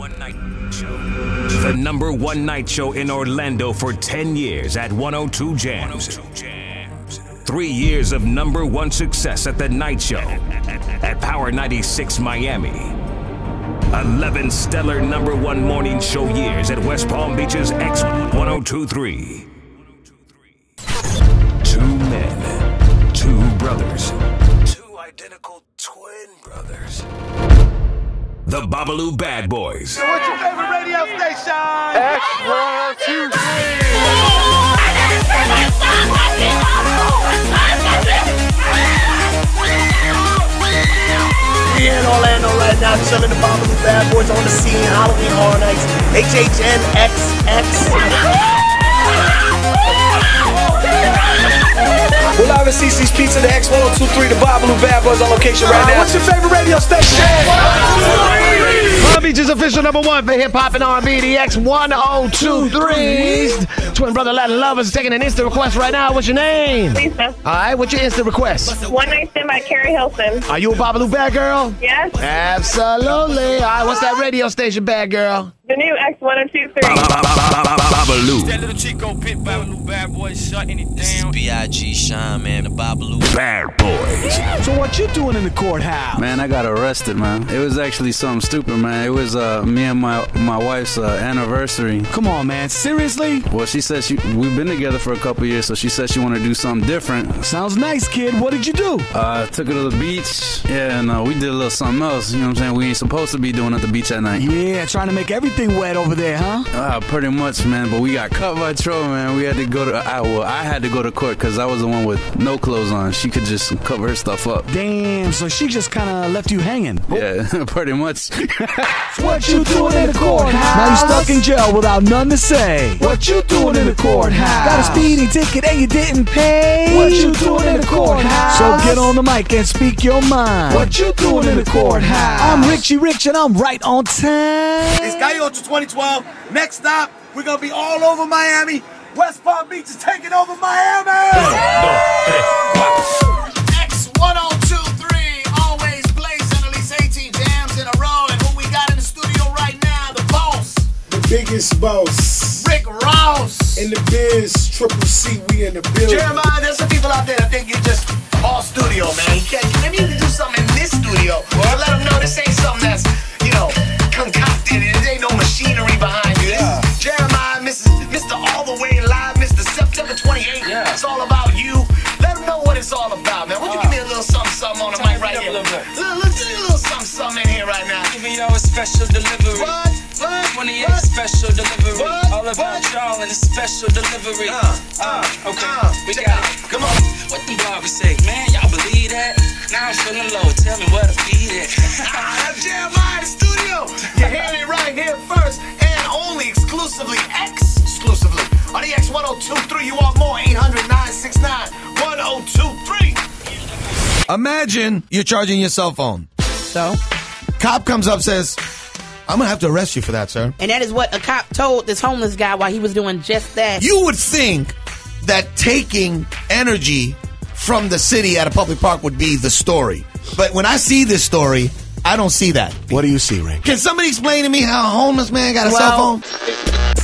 one night show. The number one night show in Orlando for 10 years at 102 Jamz. Three years of number one success at the night show at Power 96 Miami. 11 stellar number one morning show years at West Palm Beach's X1023. Two men, two brothers, two identical twin brothers. The Babalu Bad Boyz. What's your favorite radio station? We in Orlando right now, chilling the bottom of the bad boys on the scene, Halloween Horror Nights, HHNXX. Live at CiCi's Pizza, the X1023, the Babalu Bad Boyz on location right uh, now. What's your favorite radio station? Palm Beach's official number one for hip hop and R&B, the X1023s. Twin brother Latin lovers taking an instant request right now. What's your name? Lisa. All right, what's your instant request? One Night Stand by Keri Hilson. Are you a Babalu bad girl? Yes. Absolutely. All right, what's that radio station bad girl? The new X1023. Babalu That little Chico pit Babalu bad boy shutting it down. B.I.G. Shine, man, the Babalu. Bad Boyz. So what you doing in the courthouse? Man, I got arrested, man. It was actually something stupid, man. It was uh, me and my my wife's uh, anniversary. Come on, man. Seriously? Well, she said she we've been together for a couple years, so she said she wanted to do something different. Sounds nice, kid. What did you do? Uh, took her to the beach, yeah, and uh, we did a little something else. You know what I'm saying? We ain't supposed to be doing at the beach at night. Yeah, trying to make everything wet over there, huh? Uh, pretty much, man. But we got caught by trouble, man. We had to go to I, well, I had to go to court because I was the one with no clothes on. She could just cover her stuff up. Damn, so she just kind of left you hanging. Yeah, pretty much. What you doing in the courthouse? Now you're stuck in jail without none to say. What you doing in the courthouse? Got a speeding ticket and you didn't pay. What you doing in the courthouse? So get on the mic and speak your mind. What you doing in the courthouse? I'm Richie Rich and I'm right on time. It's Calle 2012. Next stop, we're gonna be all over Miami. West Palm Beach is taking over Miami. X1023, Biggest boss Rick Ross. in the biz, Triple C. We in the building. Jeremiah, there's some people out there that think you're just all studio, man. You can't, maybe you to do something in this studio. Or let them know this ain't something that's, you know, concocted. And there ain't no machinery behind you. This is Jeremiah, Mrs. Mr. All the Way Live, Mr. September 28th. Yeah. It's all about you. Let them know what it's all about, man. Would you give me a little something, something on the mic right here? a little. Little, little, little something, something in here right now. Giving y'all a special delivery. What? What? 28 What? special delivery. What? All about What? y'all and a special delivery. Uh, uh, okay. uh, we check got it it. out. Come on. What them barbers say? Man, y'all believe that? Now I'm feeling low. Tell me where to be at. Ah, that's Jeremiah in the studio. You're hearing it right here first and only exclusively, exclusively on the X1023. You want more? 800 969 1023. Imagine you're charging your cell phone. So, Cop comes up, says, I'm gonna have to arrest you for that, sir. and that is what a cop told this homeless guy while he was doing just that. You would think that taking energy from the city at a public park would be the story. But when I see this story, I don't see that. What do you see, Rick? Can somebody explain to me how a homeless man got a cell phone?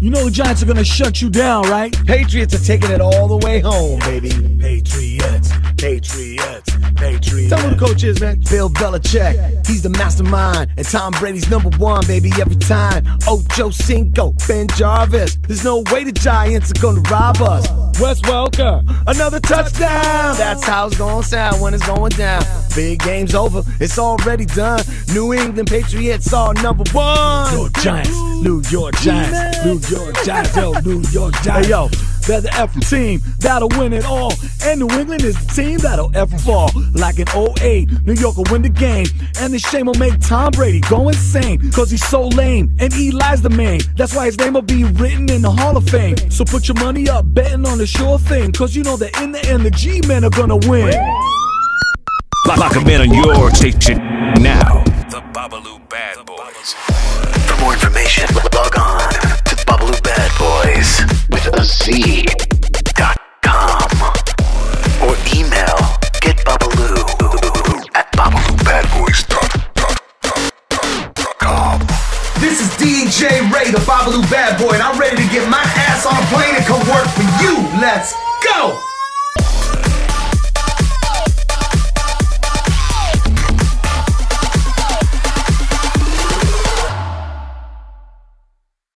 You know the Giants are gonna shut you down, right? Patriots are taking it all the way home, baby. Patriots, Patriots, Patriots. Tell me who the coach is, man. Bill Belichick, he's the mastermind, and Tom Brady's number one, baby, every time. Ocho Cinco, BenJarvus, there's no way the Giants are gonna rob us. Wes Welker, another touchdown. That's how it's gonna sound when it's going down. Big game's over, it's already done. New England Patriots are number one. New York Giants, New York Giants, New York Giants, yo, New York Giants. Hey, yo, they're the F team that'll win it all. And New England is the team that'll ever fall. Like in 08, New York will win the game. And the shame will make Tom Brady go insane. Cause he's so lame. And Eli's the main. That's why his name will be written in the Hall of Fame. So put your money up, betting on the sure thing. Cause you know that in the end, the G men are gonna win. Lock, lock 'em in on your station now. The Babalu Bad Boyz. For more information, log on DJ Ray, the Babalu bad boy, and I'm ready to get my ass on a plane and come work for you. Let's go!